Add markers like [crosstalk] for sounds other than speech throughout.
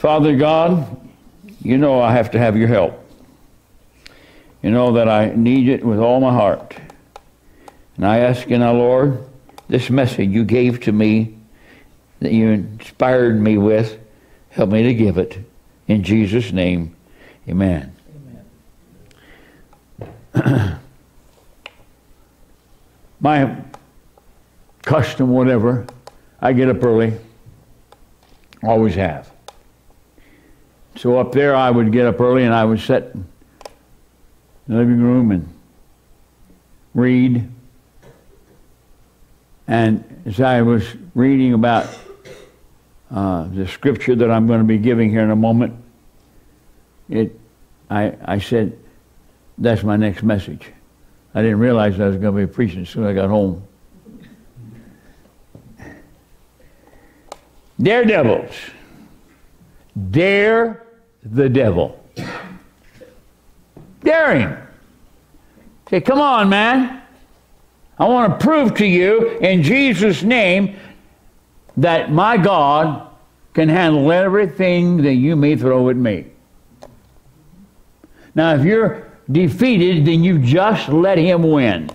Father God, you know I have to have your help. You know that I need it with all my heart. And I ask you now, Lord, this message you gave to me, that you inspired me with, help me to give it. In Jesus' name, amen. amen. [clears throat] my custom, whatever, I get up early. Always have. So up there, I would get up early and I would sit in the living room and read. And as I was reading about uh, the scripture that I'm going to be giving here in a moment, it, I, I said, that's my next message. I didn't realize I was going to be preaching as soon as I got home. Daredevils. Dare the devil. Him. Say, come on, man. I want to prove to you in Jesus' name that my God can handle everything that you may throw at me. Now, if you're defeated, then you just let him win.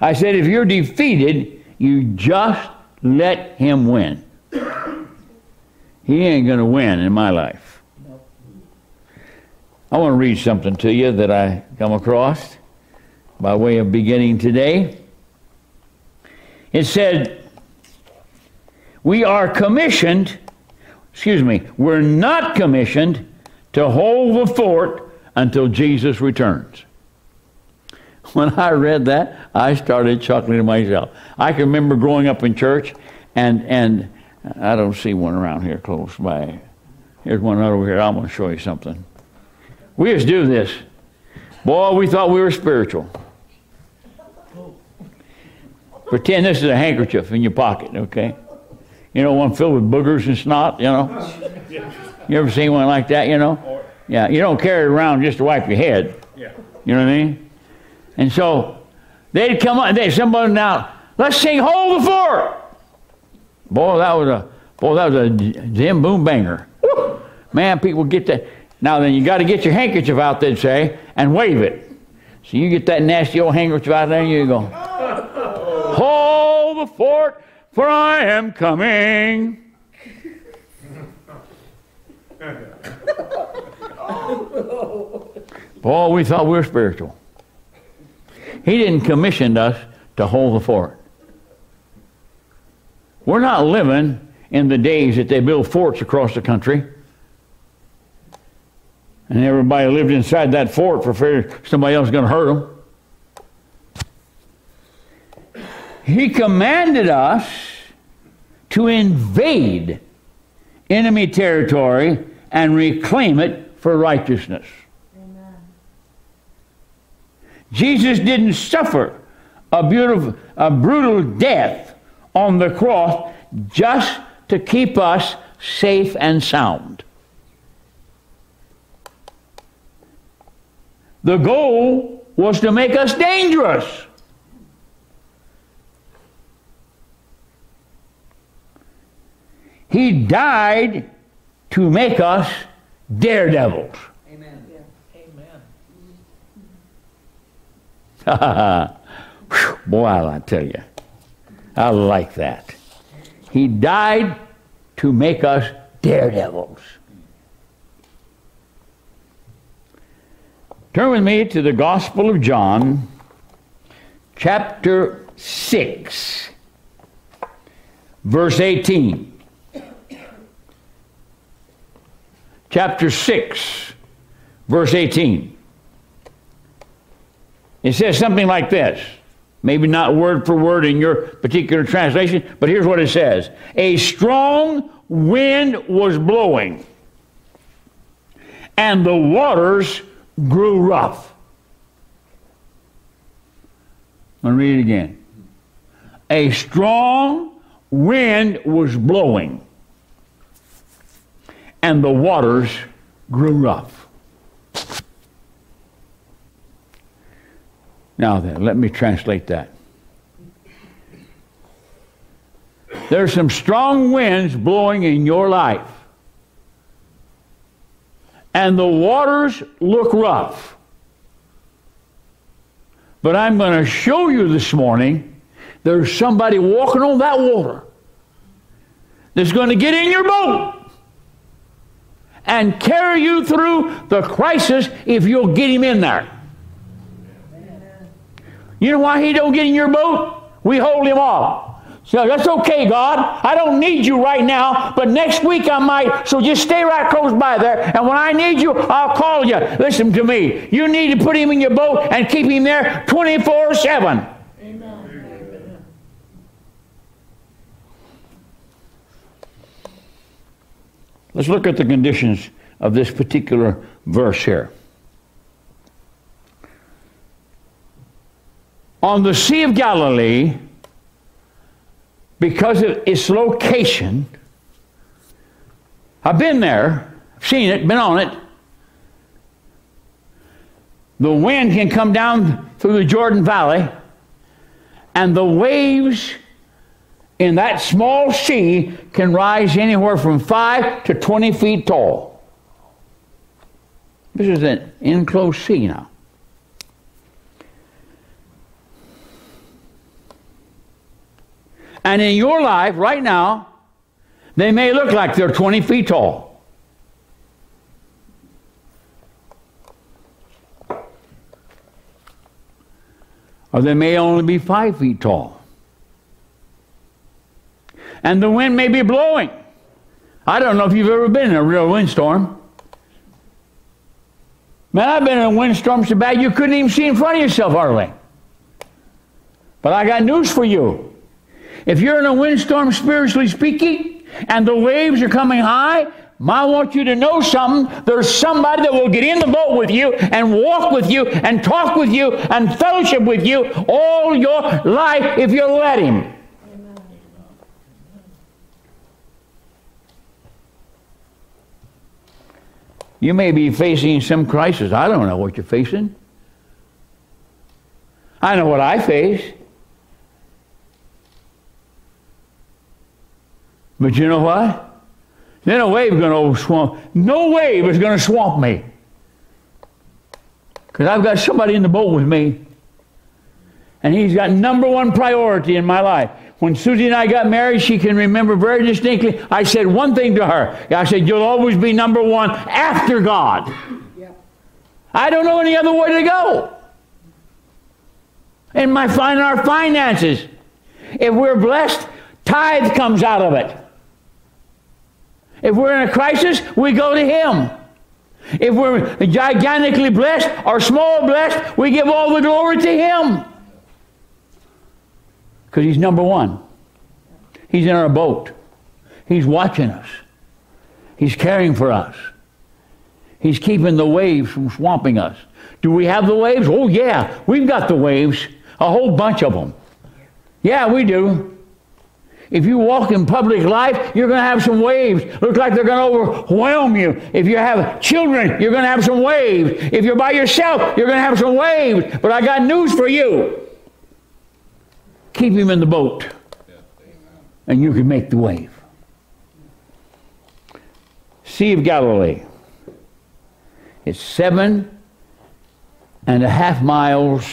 I said, if you're defeated, you just let him win. He ain't going to win in my life. I want to read something to you that I come across by way of beginning today. It said, We are commissioned, excuse me, we're not commissioned to hold the fort until Jesus returns. When I read that, I started chuckling to myself. I can remember growing up in church, and and I don't see one around here close by. Here's one over here. I'm going to show you something. We used to do this. Boy, we thought we were spiritual. Pretend this is a handkerchief in your pocket, okay? You know, one filled with boogers and snot, you know? You ever seen one like that, you know? Yeah, you don't carry it around just to wipe your head. You know what I mean? And so they'd come up, and they somebody now, let's sing Hold the Fort. Boy, that was a boy, that was a Zim boom banger. Man, people get that. Now then, you got to get your handkerchief out, they'd say, and wave it. So you get that nasty old handkerchief out there, and you go, [laughs] Hold the fort, for I am coming. [laughs] Boy, we thought we were spiritual. He didn't commission us to hold the fort. We're not living in the days that they build forts across the country. And everybody lived inside that fort for fear somebody else was going to hurt them. He commanded us to invade enemy territory and reclaim it for righteousness. Jesus didn't suffer a, beautiful, a brutal death on the cross just to keep us safe and sound. The goal was to make us dangerous. He died to make us daredevils. [laughs] Boy, I tell you, I like that. He died to make us daredevils. Turn with me to the Gospel of John, chapter 6, verse 18. Chapter 6, verse 18. It says something like this. Maybe not word for word in your particular translation, but here's what it says A strong wind was blowing, and the waters grew rough. I'll read it again. A strong wind was blowing, and the waters grew rough. Now then, let me translate that. There's some strong winds blowing in your life. And the waters look rough. But I'm going to show you this morning there's somebody walking on that water that's going to get in your boat and carry you through the crisis if you'll get him in there. You know why he don't get in your boat? We hold him off. So that's okay, God. I don't need you right now, but next week I might. So just stay right close by there. And when I need you, I'll call you. Listen to me. You need to put him in your boat and keep him there 24 7. Amen. Let's look at the conditions of this particular verse here. On the Sea of Galilee, because of its location, I've been there, seen it, been on it. The wind can come down through the Jordan Valley, and the waves in that small sea can rise anywhere from 5 to 20 feet tall. This is an enclosed sea now. And in your life right now, they may look like they're 20 feet tall. Or they may only be five feet tall. And the wind may be blowing. I don't know if you've ever been in a real windstorm. Man, I've been in a windstorm so bad you couldn't even see in front of yourself hardly. But I got news for you. If you're in a windstorm, spiritually speaking, and the waves are coming high, I want you to know something. There's somebody that will get in the boat with you and walk with you and talk with you and fellowship with you all your life if you let him. You may be facing some crisis. I don't know what you're facing. I know what I face. But you know what? Then a wave is going to swamp. No wave is going to swamp me. Because I've got somebody in the boat with me. And he's got number one priority in my life. When Susie and I got married, she can remember very distinctly. I said one thing to her. I said, You'll always be number one after God. Yep. I don't know any other way to go. In my in our finances, if we're blessed, tithe comes out of it. If we're in a crisis, we go to Him. If we're gigantically blessed or small blessed, we give all the glory to Him. Because He's number one. He's in our boat. He's watching us. He's caring for us. He's keeping the waves from swamping us. Do we have the waves? Oh, yeah. We've got the waves. A whole bunch of them. Yeah, we do. If you walk in public life, you're going to have some waves. Look like they're going to overwhelm you. If you have children, you're going to have some waves. If you're by yourself, you're going to have some waves. But I got news for you. Keep him in the boat, and you can make the wave. Sea of Galilee. It's seven and a half miles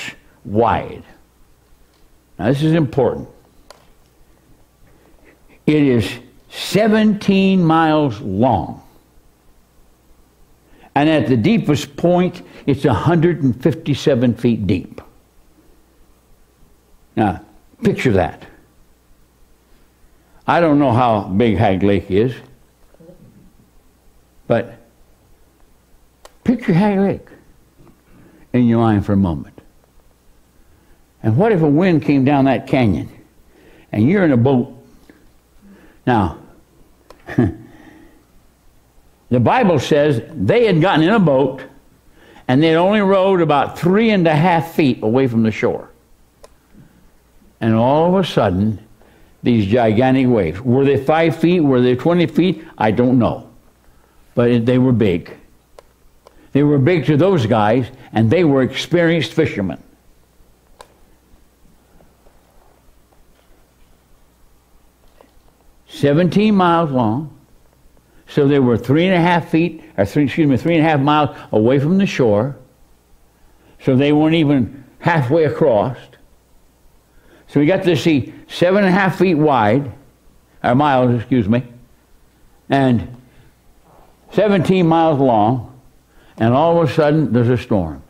wide. Now, this is important. It is 17 miles long. And at the deepest point, it's 157 feet deep. Now, picture that. I don't know how big Hagg Lake is, but picture Hagg Lake in your mind for a moment. And what if a wind came down that canyon and you're in a boat now, [laughs] the Bible says they had gotten in a boat and they only rowed about three and a half feet away from the shore. And all of a sudden, these gigantic waves. Were they five feet? Were they 20 feet? I don't know. But they were big. They were big to those guys, and they were experienced fishermen. 17 miles long. So they were three and a half feet, or three, excuse me, three and a half miles away from the shore. So they weren't even halfway across. So we got to see seven and a half feet wide, or miles, excuse me, and 17 miles long, and all of a sudden there's a storm.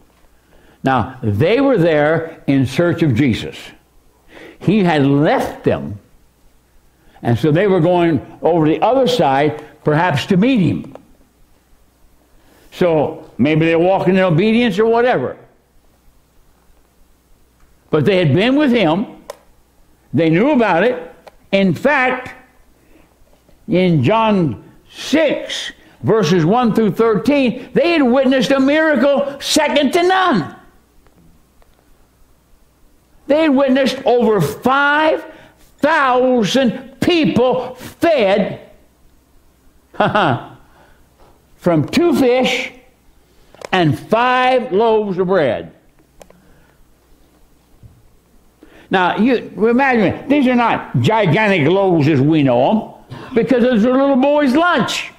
Now, they were there in search of Jesus. He had left them, and so they were going over the other side, perhaps to meet him. So maybe they're walking in obedience or whatever. But they had been with him, they knew about it. In fact, in John 6, verses 1 through 13, they had witnessed a miracle second to none. They had witnessed over 5,000 people fed [laughs] from two fish and five loaves of bread. Now, you imagine, these are not gigantic loaves as we know them, because it's a little boy's lunch.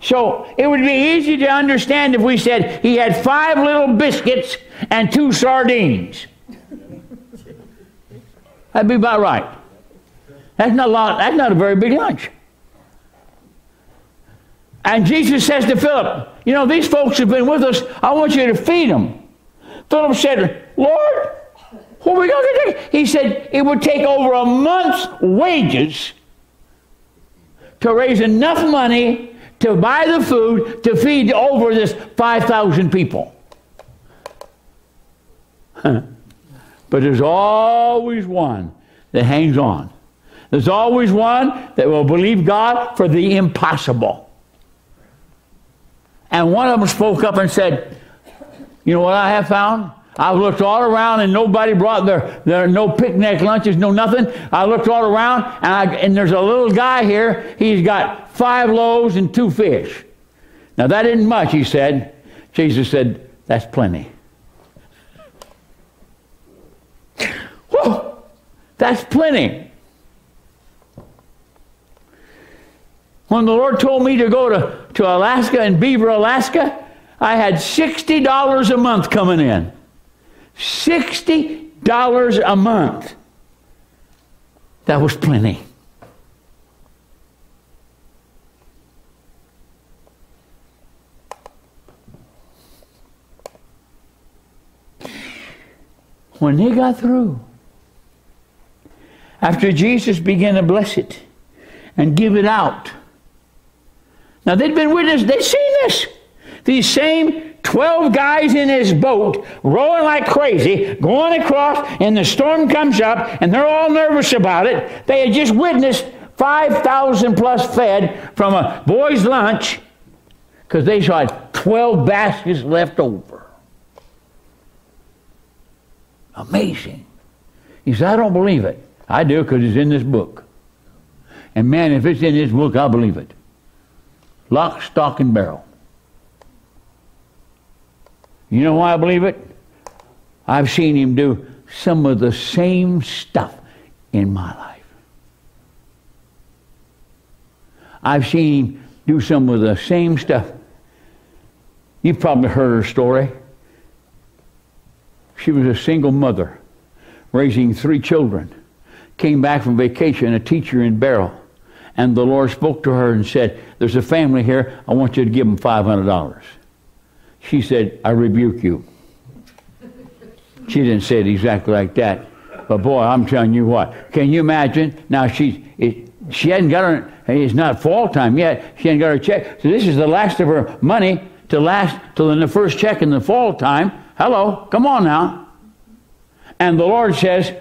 So it would be easy to understand if we said he had five little biscuits and two sardines. That'd be about right. That's not a lot, that's not a very big lunch. And Jesus says to Philip, You know, these folks have been with us. I want you to feed them. Philip said, Lord, what are we going to do? He said it would take over a month's wages to raise enough money to buy the food to feed over this 5,000 people. [laughs] but there's always one that hangs on. There's always one that will believe God for the impossible. And one of them spoke up and said, You know what I have found? I've looked all around and nobody brought their, their no picnic lunches, no nothing. I looked all around and, I, and there's a little guy here. He's got five loaves and two fish. Now that isn't much, he said. Jesus said, that's plenty. Whoa, that's plenty. When the Lord told me to go to, to Alaska and Beaver, Alaska, I had $60 a month coming in. $60 a month. That was plenty. When they got through, after Jesus began to bless it and give it out. Now they'd been witness, they'd seen this. These same 12 guys in his boat, rowing like crazy, going across, and the storm comes up, and they're all nervous about it. They had just witnessed 5,000 plus fed from a boy's lunch because they saw 12 baskets left over. Amazing. He said, I don't believe it. I do because it's in this book. And man, if it's in this book, I'll believe it. Lock, stock, and barrel. You know why I believe it? I've seen him do some of the same stuff in my life. I've seen him do some of the same stuff. You've probably heard her story. She was a single mother raising three children. Came back from vacation, a teacher in Beryl. And the Lord spoke to her and said, There's a family here. I want you to give them $500. She said, I rebuke you. She didn't say it exactly like that. But boy, I'm telling you what. Can you imagine? Now she it, she hadn't got her. It's not fall time yet. She hadn't got her check. So this is the last of her money to last till the first check in the fall time. Hello, come on now. And the Lord says,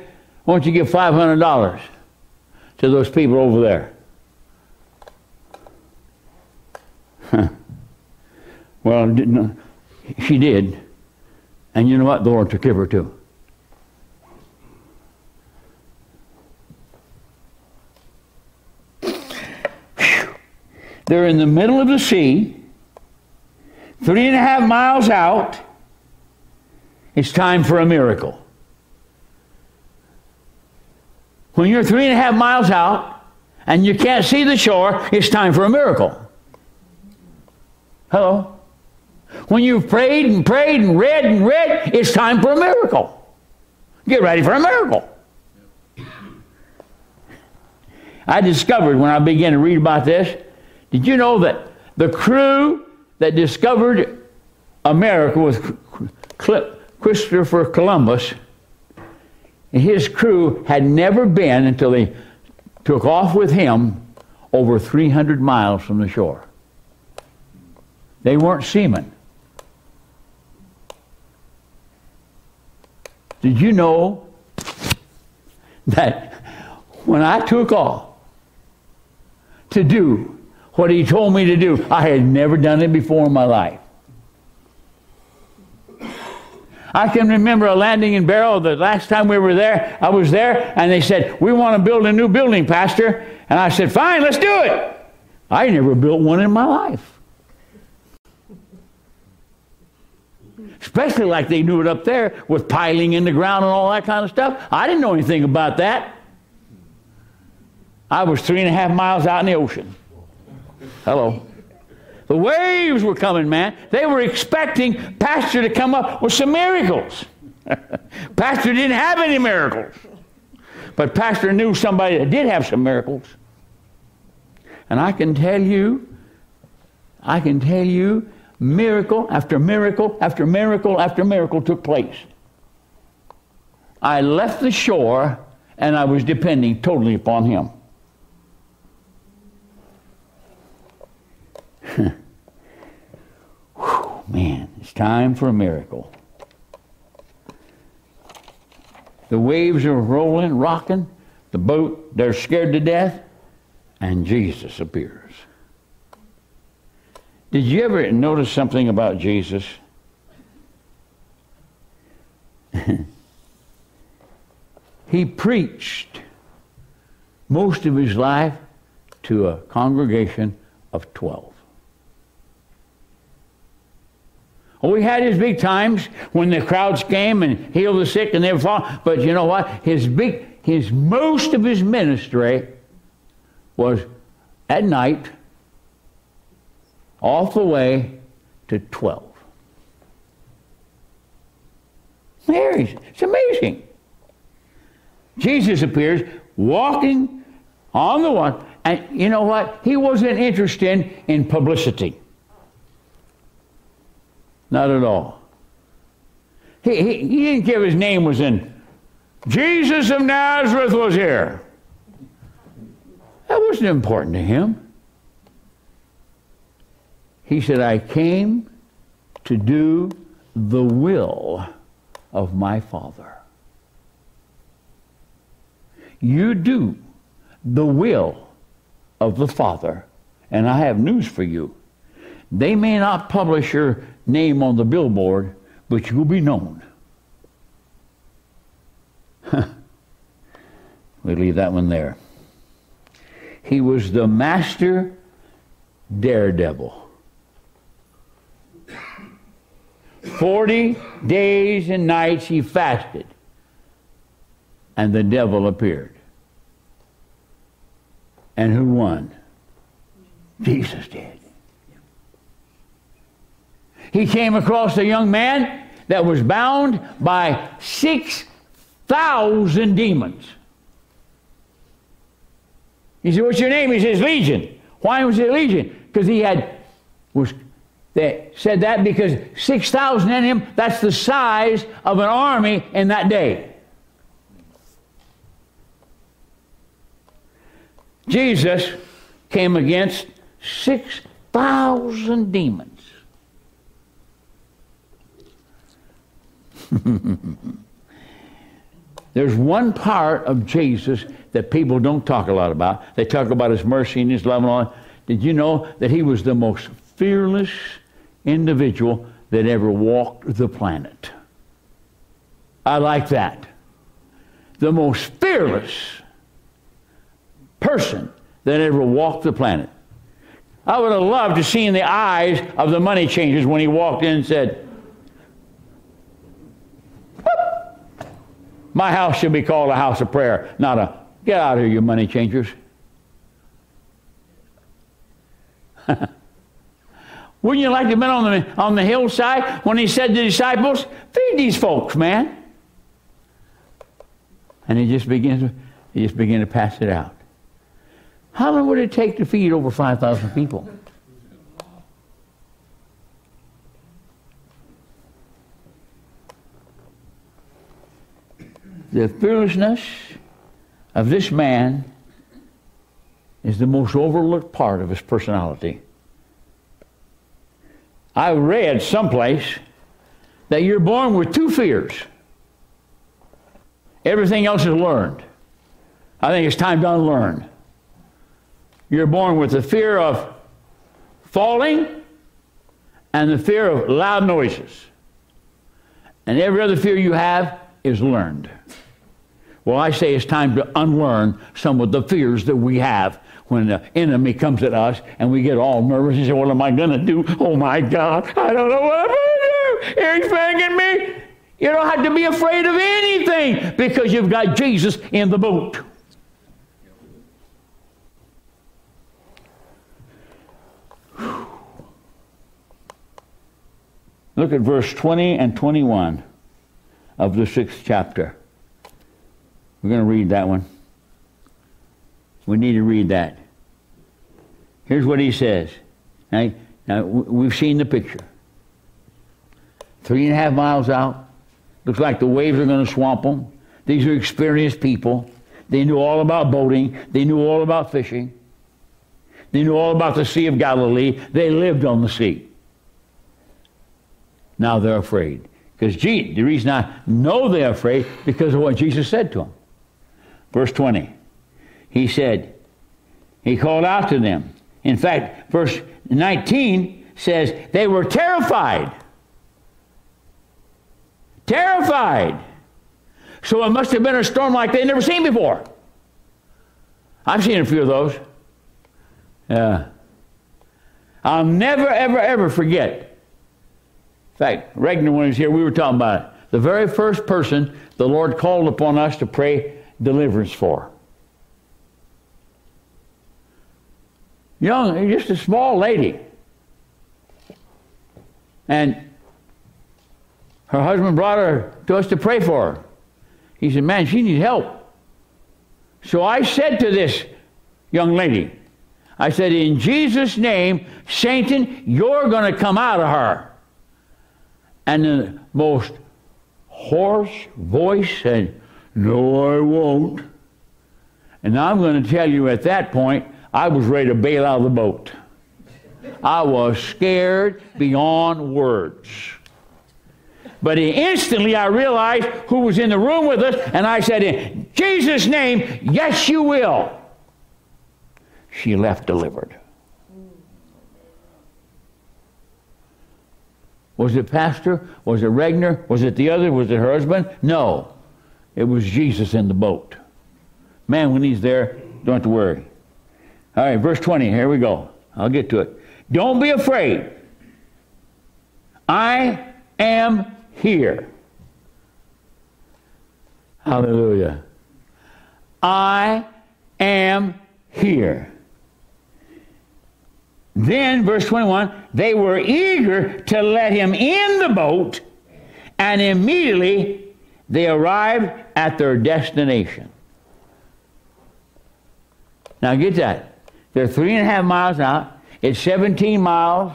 "Why don't you give five hundred dollars to those people over there?" Huh. [laughs] Well, she did. And you know what? The Lord took care of her too. They're in the middle of the sea, three and a half miles out. It's time for a miracle. When you're three and a half miles out and you can't see the shore, it's time for a miracle. Hello? When you've prayed and prayed and read and read, it's time for a miracle. Get ready for a miracle. I discovered when I began to read about this, did you know that the crew that discovered America was Christopher Columbus and his crew had never been until they took off with him over 300 miles from the shore. They weren't seamen. Did you know that when I took off to do what he told me to do, I had never done it before in my life? I can remember a landing in Barrow the last time we were there. I was there, and they said, We want to build a new building, Pastor. And I said, Fine, let's do it. I never built one in my life. Especially like they do it up there with piling in the ground and all that kind of stuff. I didn't know anything about that. I was three and a half miles out in the ocean. Hello. The waves were coming, man. They were expecting Pastor to come up with some miracles. [laughs] Pastor didn't have any miracles. But Pastor knew somebody that did have some miracles. And I can tell you, I can tell you, miracle after miracle after miracle after miracle took place. I left the shore and I was depending totally upon him. [laughs] Whew, man, it's time for a miracle. The waves are rolling, rocking. The boat, they're scared to death. And Jesus appears. Did you ever notice something about Jesus? [laughs] he preached most of his life to a congregation of 12. Well, we had his big times when the crowds came and healed the sick and they would fall. But you know what? His big, his most of his ministry was at night, off the way to 12. Mary's, it's amazing. Jesus appears walking on the water, and you know what? He wasn't interested in publicity. Not at all. He, he, he didn't give his name was in. Jesus of Nazareth was here. That wasn't important to him. He said, I came to do the will of my Father. You do the will of the Father, and I have news for you. They may not publish your name on the billboard, but you'll be known. [laughs] we leave that one there. He was the master daredevil. 40 days and nights he fasted, and the devil appeared. And who won? Jesus did. He came across a young man that was bound by 6,000 demons. He said, What's your name? He says, Legion. Why was it Legion? Because he had, was, they said that because 6,000 in him, that's the size of an army in that day. Jesus came against 6,000 demons. [laughs] There's one part of Jesus that people don't talk a lot about. They talk about his mercy and his love and all. Did you know that he was the most fearless individual that ever walked the planet? I like that. The most fearless person that ever walked the planet. I would have loved to see in the eyes of the money changers when he walked in and said, My house should be called a house of prayer, not a Get out of here, you money changers. [laughs] Wouldn't you like to have been on the, on the hillside when he said to the disciples, feed these folks, man? And he just begins he just began to pass it out. How long would it take to feed over 5,000 people? The fearlessness of this man is the most overlooked part of his personality. I read someplace that you're born with two fears. Everything else is learned. I think it's time to unlearn. You're born with the fear of falling and the fear of loud noises. And every other fear you have is learned. Well, I say it's time to unlearn some of the fears that we have when the enemy comes at us and we get all nervous and say, What am I going to do? Oh my God, I don't know what I'm going to do. He's banging me. You don't have to be afraid of anything because you've got Jesus in the boat. Look at verse 20 and 21 of the sixth chapter. We're going to read that one. We need to read that. Here's what he says. Now, now we've seen the picture. Three and a half miles out. Looks like the waves are going to swamp them. These are experienced people. They knew all about boating. They knew all about fishing. They knew all about the Sea of Galilee. They lived on the sea. Now they're afraid. Because gee, the reason I know they're afraid because of what Jesus said to them. Verse 20. He said, He called out to them. In fact, verse 19 says they were terrified. Terrified. So it must have been a storm like they'd never seen before. I've seen a few of those. Yeah. I'll never, ever, ever forget. In fact, Regner, when he was here, we were talking about it. The very first person the Lord called upon us to pray deliverance for. Young, just a small lady. And her husband brought her to us to pray for her. He said, Man, she needs help. So I said to this young lady, I said, In Jesus' name, Satan, you're going to come out of her. And the most hoarse voice said, no, I won't. And I'm going to tell you at that point, I was ready to bail out of the boat. I was scared beyond words. But instantly I realized who was in the room with us, and I said, In Jesus' name, yes, you will. She left delivered. Was it Pastor? Was it Regner? Was it the other? Was it her husband? No. It was Jesus in the boat. Man, when he's there, don't have to worry. All right, verse 20, here we go. I'll get to it. Don't be afraid. I am here. Hallelujah. I am here. Then, verse 21, they were eager to let him in the boat, and immediately they arrived at their destination. Now get that. They're three and a half miles out. It's 17 miles.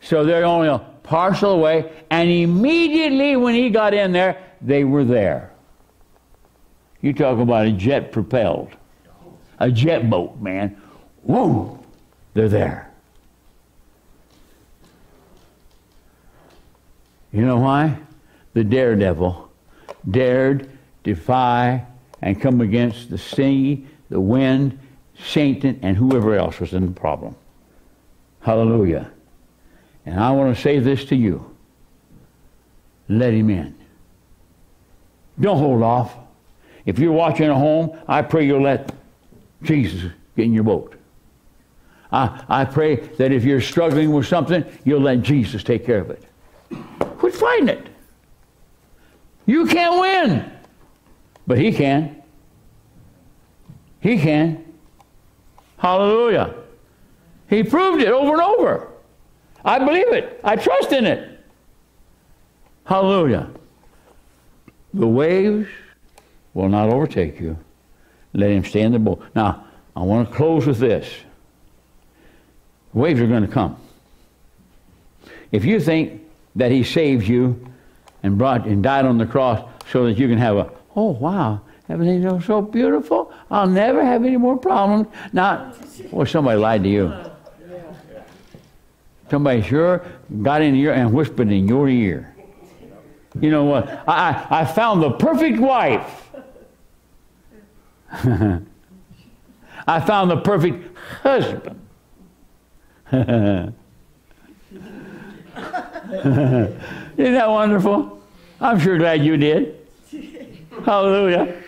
So they're only a partial way. And immediately when he got in there, they were there. You talk about a jet propelled. A jet boat, man. Whoa! They're there. You know why? The daredevil, dared defy and come against the sea, the wind, Satan, and whoever else was in the problem. Hallelujah. And I want to say this to you let him in. Don't hold off. If you're watching at home, I pray you'll let Jesus get in your boat. I, I pray that if you're struggling with something, you'll let Jesus take care of it. Quit fighting it. You can't win, but he can. He can. Hallelujah. He proved it over and over. I believe it. I trust in it. Hallelujah. The waves will not overtake you. Let him stay in the boat. Now, I want to close with this. Waves are going to come. If you think that he saved you and brought and died on the cross so that you can have a, oh wow, everything's so beautiful, I'll never have any more problems. Now, well, oh, somebody lied to you. Somebody sure got in your and whispered in your ear. You know what? I, I found the perfect wife. [laughs] I found the perfect husband. [laughs] [laughs] Isn't that wonderful? I'm sure glad you did. Hallelujah.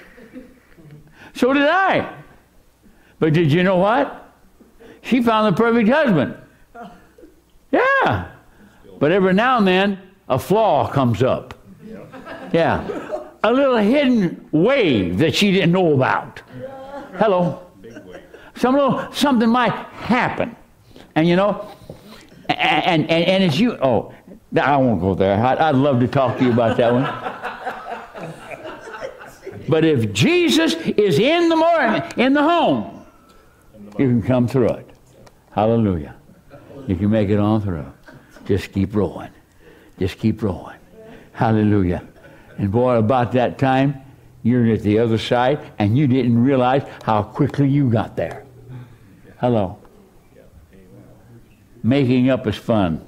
So did I. But did you know what? She found the perfect husband. Yeah. But every now and then, a flaw comes up. Yeah. A little hidden wave that she didn't know about. Hello. Some little something might happen. And you know, and, and, and it's you. Oh, I won't go there. I'd, I'd love to talk to you about that one. But if Jesus is in the morning, in the home, you can come through it. Hallelujah. You can make it on through. Just keep rolling. Just keep rolling. Hallelujah. And boy, about that time, you're at the other side and you didn't realize how quickly you got there. Hello. Making up is fun.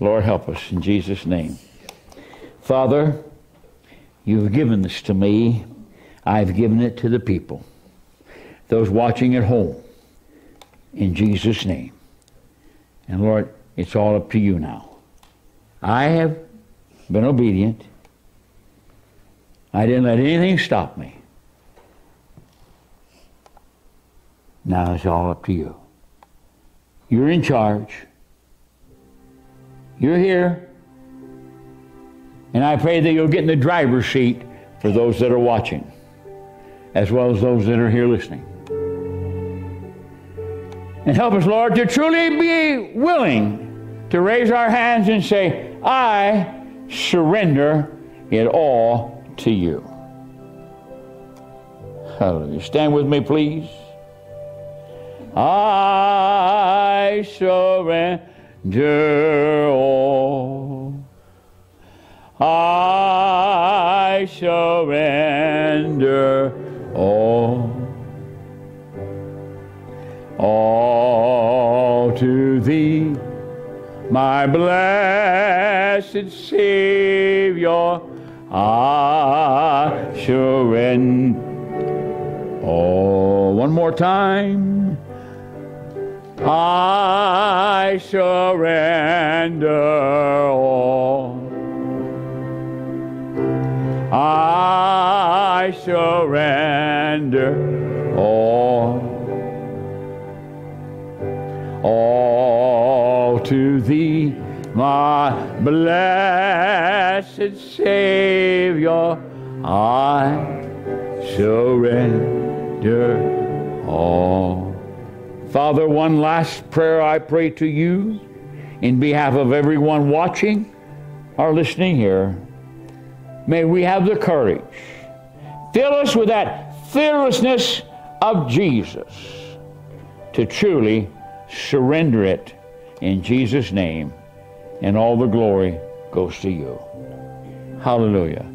Lord, help us in Jesus' name. Father, you've given this to me. I've given it to the people. Those watching at home. In Jesus' name. And Lord, it's all up to you now. I have been obedient. I didn't let anything stop me. Now it's all up to you. You're in charge. You're here. And I pray that you'll get in the driver's seat for those that are watching, as well as those that are here listening. And help us, Lord, to truly be willing to raise our hands and say, I surrender it all to you. Hallelujah. Stand with me, please. I surrender all. I surrender all. All to thee, my blessed Savior, I surrender. Oh, one more time. I surrender all. I surrender all. All to thee, my blessed Savior, I surrender all. Father, one last prayer I pray to you in behalf of everyone watching or listening here. May we have the courage. Fill us with that fearlessness of Jesus to truly surrender it in Jesus' name, and all the glory goes to you. Hallelujah.